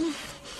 Vamos.